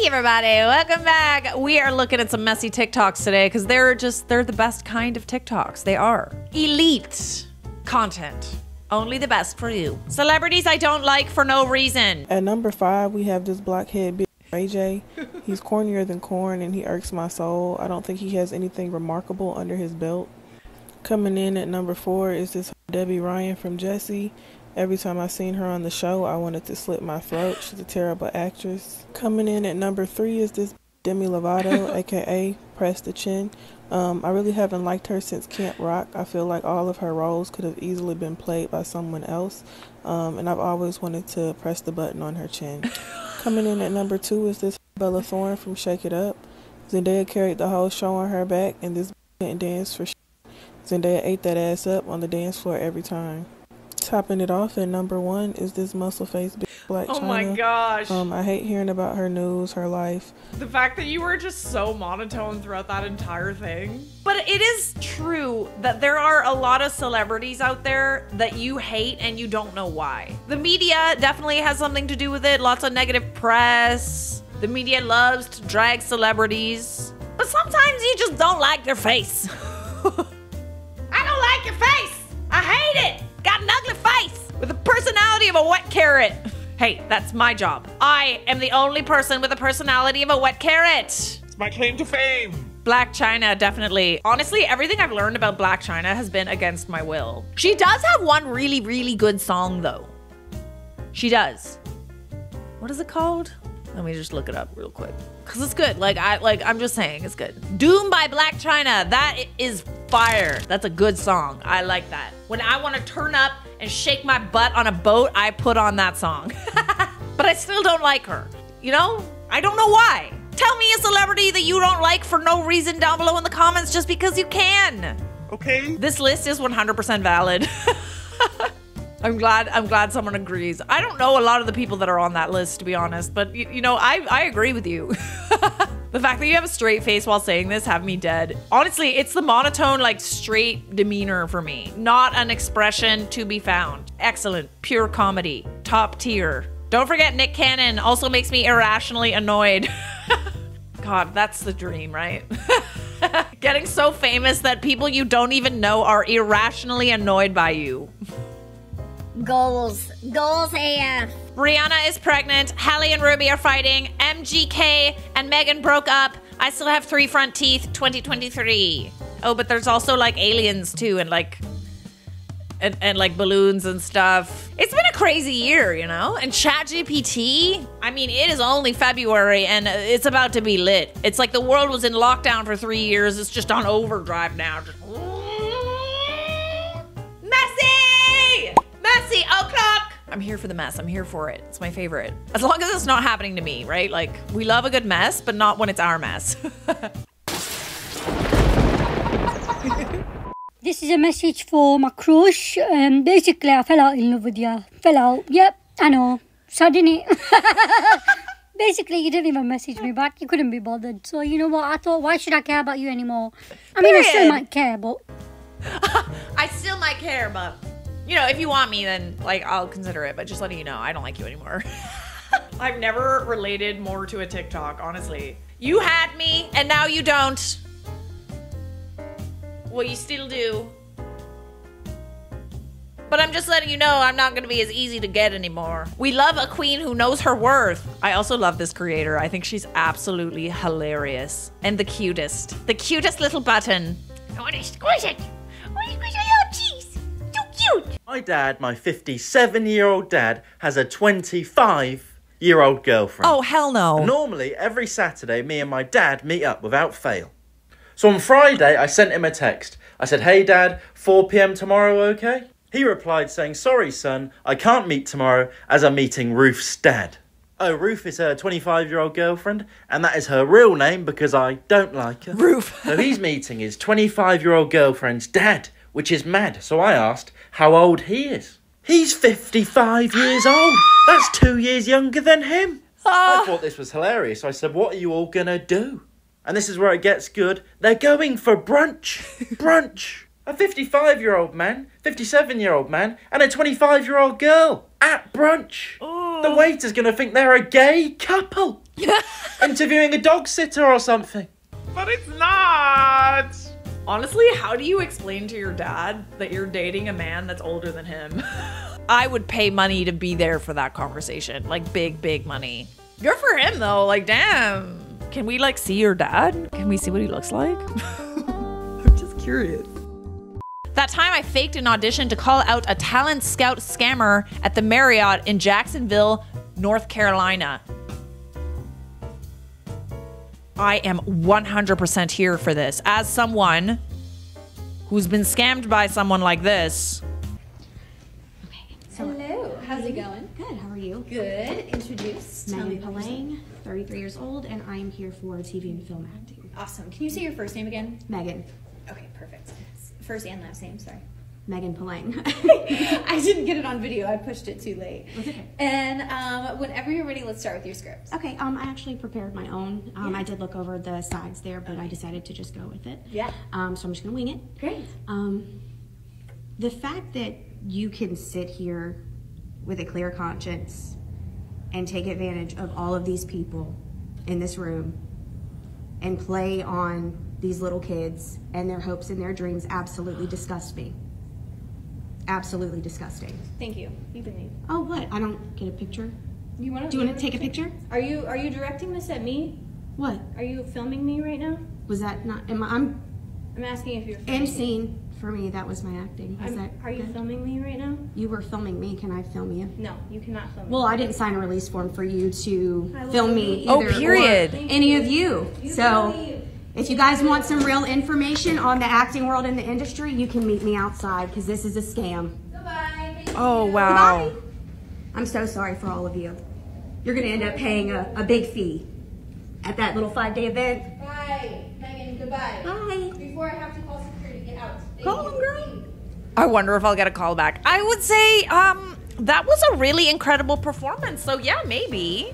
Hey everybody, welcome back. We are looking at some messy TikToks today because they're just they're the best kind of TikToks. They are. Elite content. Only the best for you. Celebrities I don't like for no reason. At number five, we have this blockhead bitch, Ray J. He's cornier than corn and he irks my soul. I don't think he has anything remarkable under his belt. Coming in at number four is this Debby Ryan from Jessie. Every time I seen her on the show, I wanted to slit my throat. She's a terrible actress. Coming in at number three is this Demi Lovato, aka Press the Chin. Um, I really haven't liked her since Camp Rock. I feel like all of her roles could have easily been played by someone else, um, and I've always wanted to press the button on her chin. Coming in at number two is this Bella Thorne from Shake It Up. Zendaya carried the whole show on her back, and this didn't dance for. Sh- Zendaya ate that ass up on the dance floor every time. Topping it off at number one is this muscle face bitch, Black Oh China. my gosh. Um, I hate hearing about her news, her life. The fact that you were just so monotone throughout that entire thing. But it is true that there are a lot of celebrities out there that you hate and you don't know why. The media definitely has something to do with it. Lots of negative press. The media loves to drag celebrities. But sometimes you just don't like their face. I don't like your face. I hate it. Personality of a wet carrot. Hey, that's my job. I am the only person with a personality of a wet carrot. It's my claim to fame. Blac Chyna, definitely. Honestly, everything I've learned about Blac Chyna has been against my will. She does have one really, really good song, though. She does. What is it called? Let me just look it up real quick. Cause it's good. Like I like I'm just saying it's good. Doom by Blac Chyna. That is fire. That's a good song. I like that. When I want to turn up and shake my butt on a boat, I put on that song. but I still don't like her. You know? I don't know why. Tell me a celebrity that you don't like for no reason down below in the comments just because you can. Okay. This list is 100% valid. I'm glad I'm glad someone agrees. I don't know a lot of the people that are on that list to be honest, but you, you know, I I agree with you. the fact that you have a straight face while saying this have me dead. Honestly, it's the monotone like straight demeanor for me, not an expression to be found. Excellent, pure comedy, top tier. Don't forget Nick Cannon also makes me irrationally annoyed. God, that's the dream, right? Getting so famous that people you don't even know are irrationally annoyed by you. Goals. Goals AF. Rihanna is pregnant. Halle and Ruby are fighting. MGK and Megan broke up. I still have three front teeth. 2023. Oh, but there's also like aliens too, and like. And, and like balloons and stuff. It's been a crazy year, you know? And ChatGPT, I mean, it is only February and it's about to be lit. It's like the world was in lockdown for three years. It's just on overdrive now. Just- I'm here for the mess. I'm here for it. It's my favorite. As long as it's not happening to me, right? Like, we love a good mess, but not when it's our mess. This is a message for my crush. Um, basically, I fell out in love with you. Fell out. Yep, I know. Sad, innit? basically, you didn't even message me back. You couldn't be bothered. So, you know what? I thought, why should I care about you anymore? I mean, I still might care, but I still might care, but you know, if you want me, then like I'll consider it. But just letting you know, I don't like you anymore. I've never related more to a TikTok, honestly. you had me, and now you don't. Well, you still do. But I'm just letting you know I'm not going to be as easy to get anymore. We love a queen who knows her worth. I also love this creator. I think she's absolutely hilarious and the cutest. The cutest little button. I want to squish it. I want to squish it. Cute. My dad, my 57 year old dad, has a 25 year old girlfriend. Oh, hell no. Normally, every Saturday, me and my dad meet up without fail. So on Friday, I sent him a text. I said, Hey dad, 4 pm tomorrow, okay? He replied saying, Sorry, son, I can't meet tomorrow as I'm meeting Ruth's dad. Oh, Ruth is her 25 year old girlfriend, and that is her real name because I don't like her. Ruth. so he's meeting his 25 year old girlfriend's dad, which is mad. So I asked how old he is. He's 55 years old. That's two years younger than him. Ah. I thought this was hilarious. I said, What are you all gonna do? And this is where it gets good. They're going for brunch. brunch. A 55 year old man, 57 year old man, and a 25 year old girl at brunch. Oh. The waiter's gonna think they're a gay couple. interviewing a dog sitter or something. But it's not. Honestly, how do you explain to your dad that you're dating a man that's older than him? I would pay money to be there for that conversation. Like big, big money. Good for him though. Like, damn. Can we like see your dad? Can we see what he looks like? I'm just curious. That time I faked an audition to call out a talent scout scammer at the Marriott in Jacksonville, North Carolina. I am 100% here for this. As someone who's been scammed by someone like this, Okay. Hello. How's it going? Good. How are you? Good. Introduce. Tell me Megan. Palang, 33 years old, and I'm here for TV and film acting. Awesome. Can you say your first name again? Megan. Okay, perfect. First and last name, sorry. Megan Palang. I didn't get it on video. I pushed it too late. okay. And um, whenever you're ready, let's start with your scripts. okay. Um, I actually prepared my own. Um, I did look over the sides there, but I decided to just go with it. Yeah. Um, so I'm just gonna wing it. Great. Um, the fact that you can sit here with a clear conscience and take advantage of all of these people in this room and play on these little kids and their hopes and their dreams absolutely disgust me. Absolutely disgusting. Thank you. You can leave. Oh, what? I don't get a picture. You want to? Do you want to take a picture? Are you Are you directing this at me? What Are you filming me right now? was that? Not? Am I, I'm I'm asking if you're. Filming end scene for me. That was my acting. Is I'm- that? Are you good? filming me right now? You were filming me. Can I film you? No, you cannot film. Well, I didn't sign a release form for you to film me. Oh, either, or period. Any of you. You So, can leave. If you guys want some real information on the acting world and the industry, you can meet me outside because this is a scam. Goodbye. Oh wow. Goodbye. I'm so sorry for all of you. You're going to end up paying a, a big fee at that little five day event. Bye, Megan. Goodbye. Bye. Before I have to call security, get out. Thank Call you. them, girl. I wonder if I'll get a call back. I would say um that was a really incredible performance. So yeah, maybe.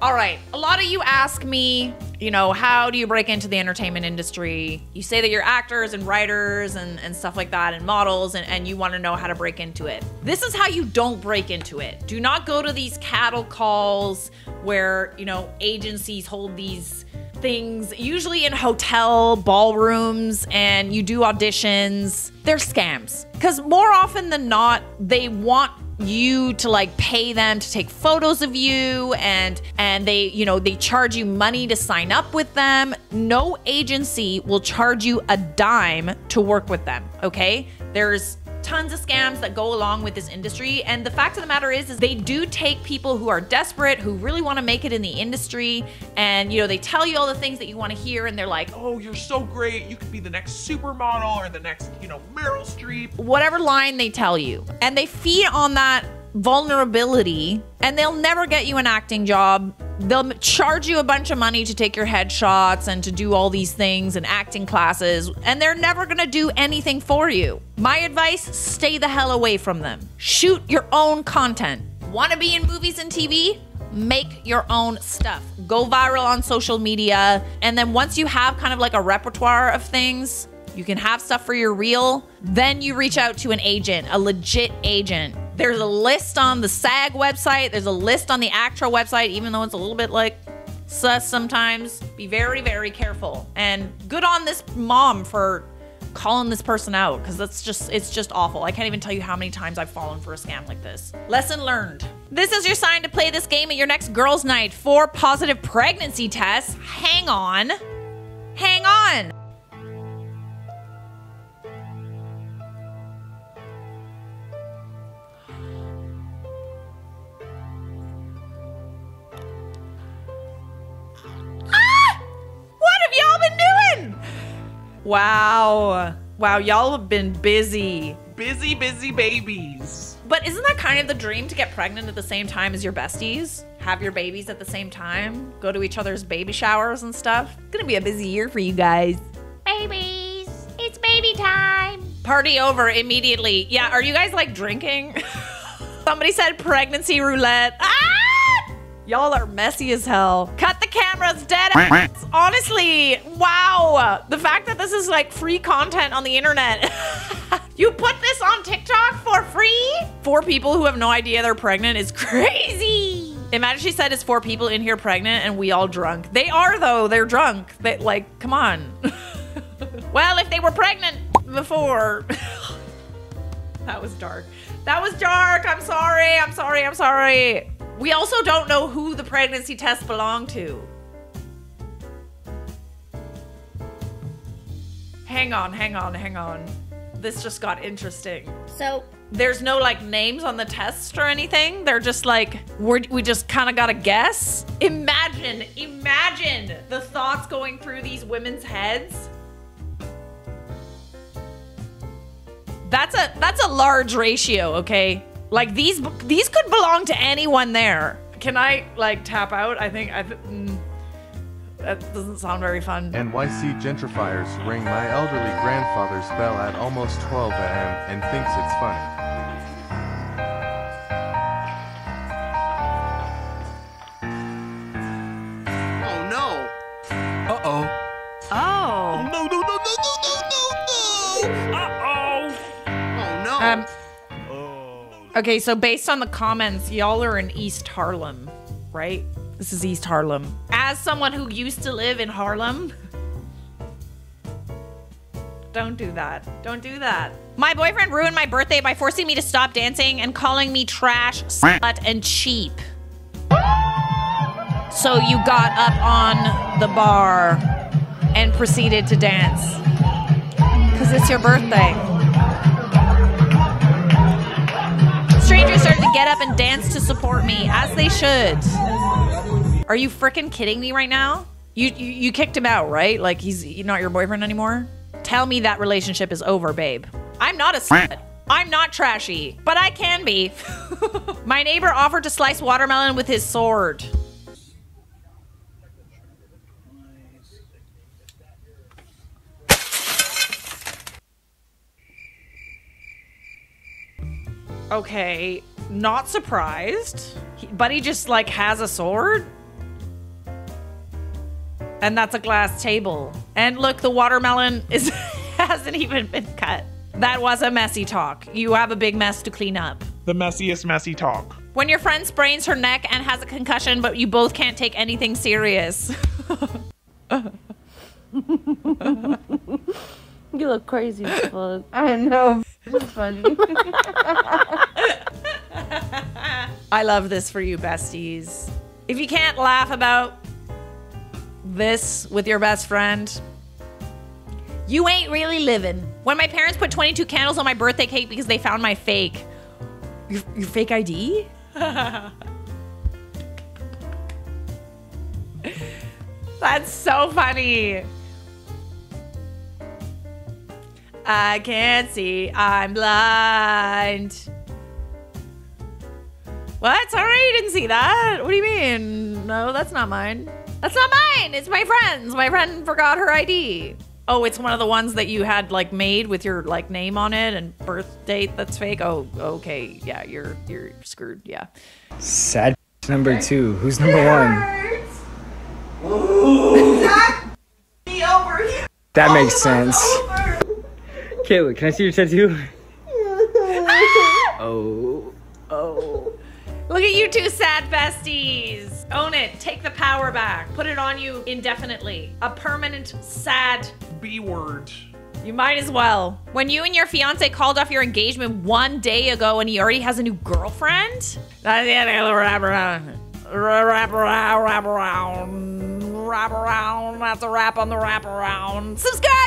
All right. A lot of you ask me, you know, how do you break into the entertainment industry? You say that you're actors and writers and, and stuff like that and models and, and you want to know how to break into it. This is how you don't break into it. Do not go to these cattle calls where, you know, agencies hold these things, usually in hotel ballrooms, and you do auditions. They're scams. Because more often than not, they want you to like pay them to take photos of you and and they you know they charge you money to sign up with them. No agency will charge you a dime to work with them okay? There's tons of scams that go along with this industry and the fact of the matter is is they do take people who are desperate who really want to make it in the industry and you know they tell you all the things that you want to hear and they're like oh you're so great. You could be the next supermodel or the next, you know, Meryl Streep. whatever line they tell you. And they feed on that vulnerability and they'll never get you an acting job. They'll charge you a bunch of money to take your headshots and to do all these things and acting classes, and they're never gonna do anything for you. My advice stay the hell away from them. Shoot your own content. Wanna be in movies and TV? Make your own stuff. Go viral on social media. And then once you have kind of like a repertoire of things, you can have stuff for your reel. Then you reach out to an agent, a legit agent. There's a list on the SAG website, there's a list on the ACTRA website, even though it's a little bit like sus sometimes. Be very, very careful. And good on this mom for calling this person out because that's just it's just awful. I can't even tell you how many times I've fallen for a scam like this. Lesson learned. This is your sign to play this game at your next girls' night. Four positive pregnancy tests. Hang on. Hang on. Wow. Wow, y'all have been busy. Busy, busy babies. But isn't that kind of the dream to get pregnant at the same time as your besties? Have your babies at the same time? Go to each other's baby showers and stuff? It's gonna be a busy year for you guys. Babies, it's baby time. Party over immediately. Yeah, are you guys like drinking? Somebody said pregnancy roulette. Ah! Y'all are messy as hell. Cut the cameras, dead ass. Honestly, wow. The fact that this is like free content on the internet. you put this on TikTok for free? For people who have no idea they're pregnant is crazy. Imagine she said it's four people in here pregnant and we all drunk. They are though. They're drunk. They like, come on. well, if they were pregnant before. that was dark. That was dark. I'm sorry. I'm sorry. I'm sorry. We also don't know who the pregnancy test belonged to. Hang on, hang on, hang on. This just got interesting. So There's no like names on the test or anything. They're just like we're, we just kind of gotta guess. Imagine, imagine the thoughts going through these women's heads. That's a that's a large ratio, okay? Like these these could belong to anyone there. Can I like tap out? I think I. th- mm, that doesn't sound very fun. NYC gentrifiers ring my elderly grandfather's bell at almost 12 a.m. and thinks it's funny. Oh no! Uh-oh. Oh. No, no, no, no, no, no, no, no! Uh-oh! Oh no! Um. Okay, so based on the comments, y'all are in East Harlem, right? This is East Harlem. As someone who used to live in Harlem, don't do that. Don't do that. My boyfriend ruined my birthday by forcing me to stop dancing and calling me trash, slut, and cheap. So you got up on the bar and proceeded to dance. Because it's your birthday. Strangers started to get up and dance to support me, as they should. Are you freaking kidding me right now? You, you you kicked him out, right? Like he's not your boyfriend anymore? Tell me that relationship is over, babe. I'm not a slut. I'm not trashy, but I can be. My neighbor offered to slice watermelon with his sword. Okay, not surprised. He- he just like has a sword. And that's a glass table. And look, the watermelon is hasn't even been cut. That was a messy talk. You have a big mess to clean up. the messiest messy talk. When your friend sprains her neck and has a concussion, but you both can't take anything serious. You look crazy as fuck. I know. It's funny. I love this for you, besties. If you can't laugh about this with your best friend, you ain't really living. When my parents put 22 candles on my birthday cake because they found my fake. Your, your fake ID? That's so funny. I can't see. I'm blind. What? Sorry, you didn't see that. What do you mean? No, that's not mine. That's not mine. It's my friend's. My friend forgot her ID. Oh, it's one of the ones that you had like made with your like name on it and birth date that's fake. Oh, okay. Yeah, you're you're screwed. Yeah. Sad number two. Who's number one? That makes sense. Kayla, can I see your tattoo? oh. Oh. Look at you two sad besties. Own it. Take the power back. Put it on you indefinitely. A permanent sad B word. You might as well. When you and your fiance called off your engagement one day ago and he already has a new girlfriend? That's the end of the wrap around. Wrap around, wrap around, wrap around. That's a wrap on the wrap around. Subscribe!